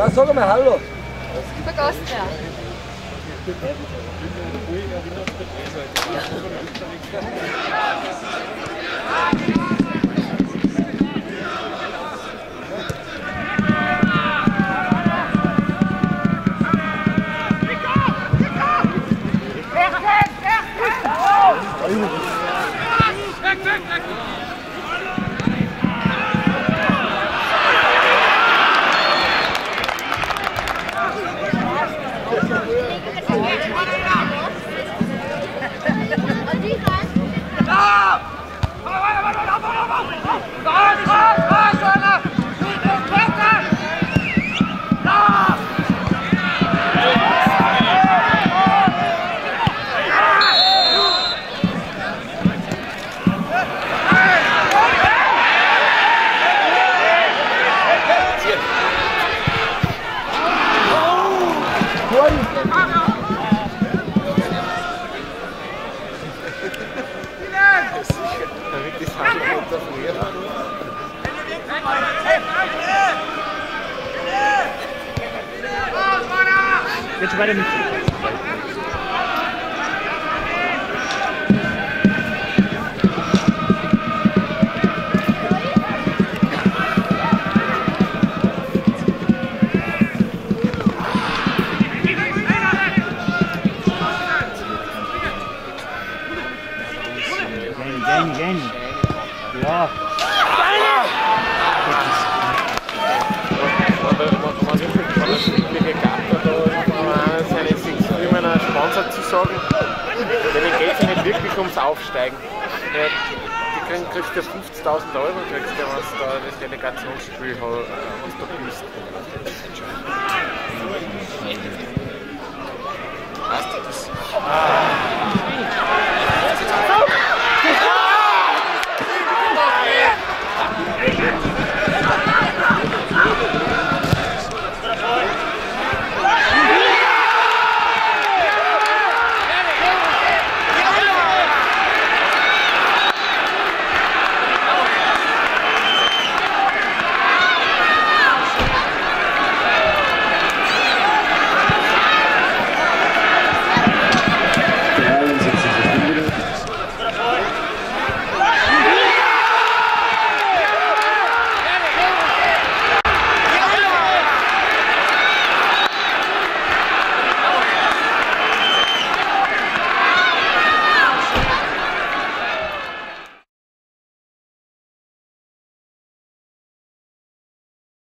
Ja, sag mal Hallo. Über Guilherme! Jetzt weiter mit. Einen Sponsor zu sagen, denen geht es nicht wirklich ums Aufsteigen. Ja, kriegen, kriegst du 50.000 Euro, kriegst du, du da das Delegationsspiel ha- was du bist.